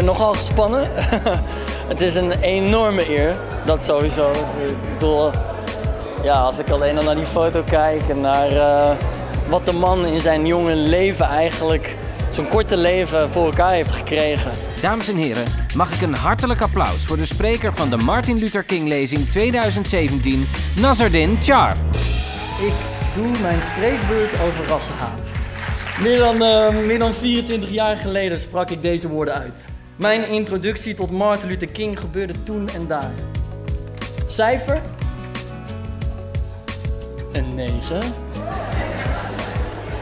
ben nogal gespannen. het is een enorme eer, dat sowieso. Ik bedoel, ja, als ik alleen al naar die foto kijk en naar uh, wat de man in zijn jonge leven eigenlijk, zo'n korte leven voor elkaar heeft gekregen. Dames en heren, mag ik een hartelijk applaus voor de spreker van de Martin Luther King lezing 2017, Nazardin Char. Ik doe mijn spreekbeurt over rassenhaat. Meer dan, uh, meer dan 24 jaar geleden sprak ik deze woorden uit. Mijn introductie tot Martin Luther King gebeurde toen en daar. Cijfer? Een 9.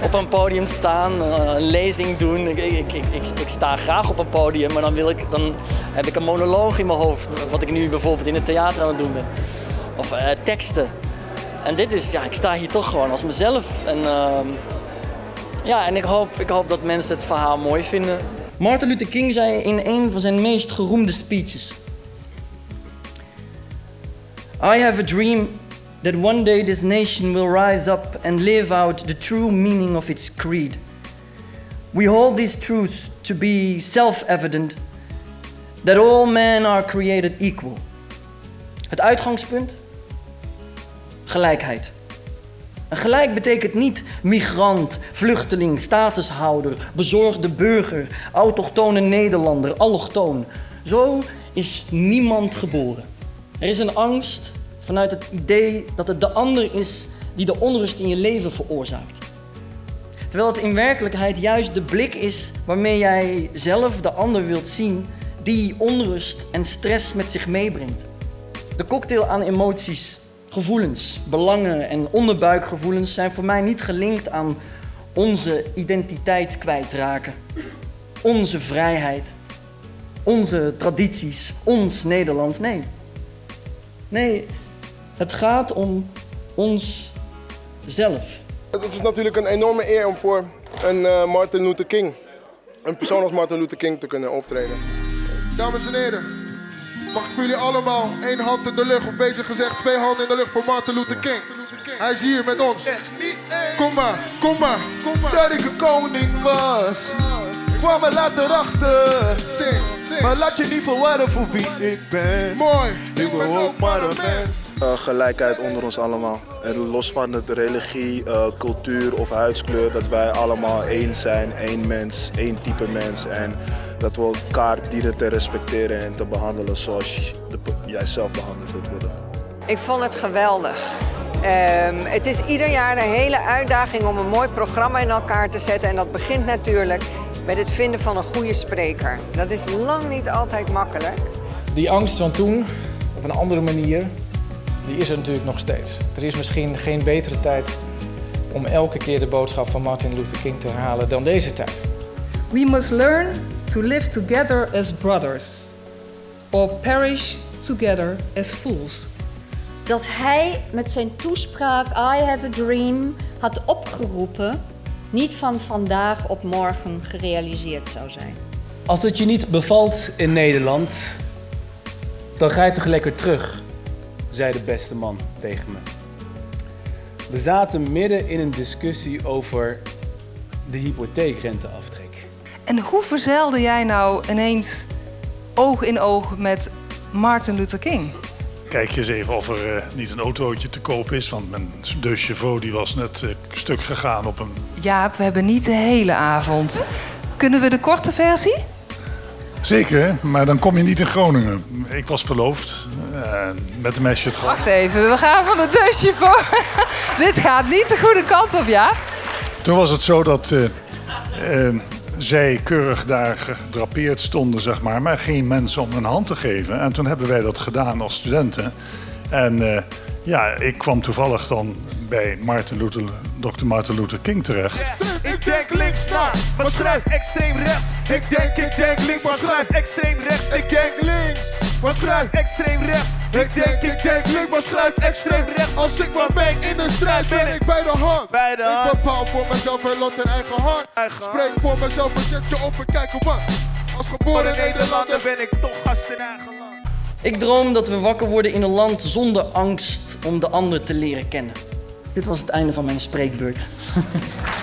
Op een podium staan, eh, een lezing doen. Ik, ik, ik, sta graag op een podium, maar dan, wil ik, dan heb ik een monoloog in mijn hoofd. Wat ik nu bijvoorbeeld in het theater aan het doen ben. Of uh, teksten. En dit is, ja, ik sta hier toch gewoon als mezelf. En, uh, ja, en ik hoop, ik hoop dat mensen het verhaal mooi vinden. Martin Luther King zei in een van zijn meest geroemde speeches: I have a dream that one day this nation will rise up and live out the true meaning of its creed. We hold these truths to be self evident that all men are created equal. Het uitgangspunt? Gelijkheid. Gelijk betekent niet migrant, vluchteling, statushouder, bezorgde burger, autochtone Nederlander, allochtoon. Zo is niemand geboren. Er is een angst vanuit het idee dat het de ander is die de onrust in je leven veroorzaakt. Terwijl het in werkelijkheid juist de blik is waarmee jij zelf de ander wilt zien die onrust en stress met zich meebrengt. De cocktail aan emoties gevoelens, belangen en onderbuikgevoelens zijn voor mij niet gelinkt aan onze identiteit kwijtraken, onze vrijheid, onze tradities, ons Nederland. Nee. Nee, het gaat om ons zelf. Het is natuurlijk een enorme eer om voor een uh, Martin Luther King, een persoon als Martin Luther King te kunnen optreden. Dames en heren, Mag ik voor jullie allemaal één hand in de lucht, of beter gezegd twee handen in de lucht voor Martin Luther King. Hij is hier met ons. Kom maar, kom maar, kom maar. Dat ik een koning was. Ik kwam me laten achter. Zing, zing. Maar laat je niet verwarren voor wie ik ben. Mooi. Ik ben ook maar een mens. Uh, gelijkheid onder ons allemaal. En los van de religie, uh, cultuur of huidskleur, dat wij allemaal één zijn, één mens, één type mens. En dat we elkaar dienen te respecteren en te behandelen zoals jij zelf behandeld wilt worden. Ik vond het geweldig. Um, het is ieder jaar een hele uitdaging om een mooi programma in elkaar te zetten. En dat begint natuurlijk met het vinden van een goede spreker. Dat is lang niet altijd makkelijk. Die angst van toen, op een andere manier, die is er natuurlijk nog steeds. Er is misschien geen betere tijd om elke keer de boodschap van Martin Luther King te herhalen dan deze tijd. We must learn to live together as brothers or perish together as fools. Dat hij met zijn toespraak I have a dream had opgeroepen, niet van vandaag op morgen gerealiseerd zou zijn. Als het je niet bevalt in Nederland, dan ga je toch lekker terug, zei de beste man tegen me. We zaten midden in een discussie over de hypotheekrenteaftrek. En hoe verzeilde jij nou ineens oog in oog met Martin Luther King? Kijk eens even of er uh, niet een autootje te koop is. Want mijn de chauffeur die was net uh, stuk gegaan op een... Jaap, we hebben niet de hele avond. Kunnen we de korte versie? Zeker, maar dan kom je niet in Groningen. Ik was verloofd uh, met een mesje het Wacht even, we gaan van de dusje voor. Dit gaat niet de goede kant op, ja? Toen was het zo dat zij keurig daar gedrapeerd stonden, zeg maar, maar geen mensen om een hand te geven. En toen hebben wij dat gedaan als studenten. En uh, ja, ik kwam toevallig dan bij Martin Luther, Dr. Martin Luther King terecht. Ik denk links maar schrijf extreem rechts. Ik denk, ik denk links, maar schrijf extreem rechts. Maar schrijf extreem rechts. Ik denk, ik denk links, maar schrijf extreem rechts. Als ik maar ben in de strijd, ben ik bij de hand. Bij de hand. Ik bepaal voor mezelf een lot in eigen hand. Eigen Spreek voor mezelf en zet je op en kijk op wat. Als geboren Nederlander ben ik toch gast in eigen land. Ik droom dat we wakker worden in een land zonder angst om de ander te leren kennen. Dit was het einde van mijn spreekbeurt.